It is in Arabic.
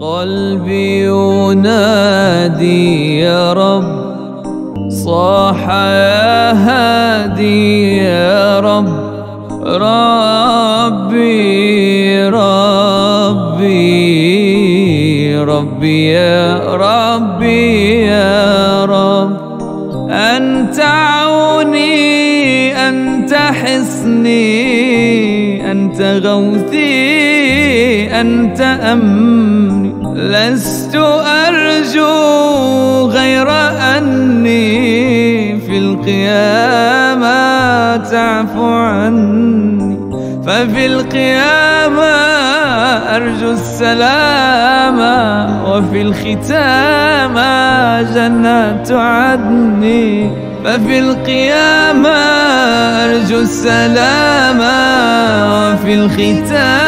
قلبي ينادي يا رب صاح يا هادي يا رب ربي ربي ربي يا ربي يا رب. أنت عوني أنت حسني أنت غوثي أنت أمني. لست أرجو غير أني في القيامة تعفو عني. ففي القيامة أرجو السلام وفي الختام جنات عدني ففي القيامة أرجو السلام وفي الختام جنات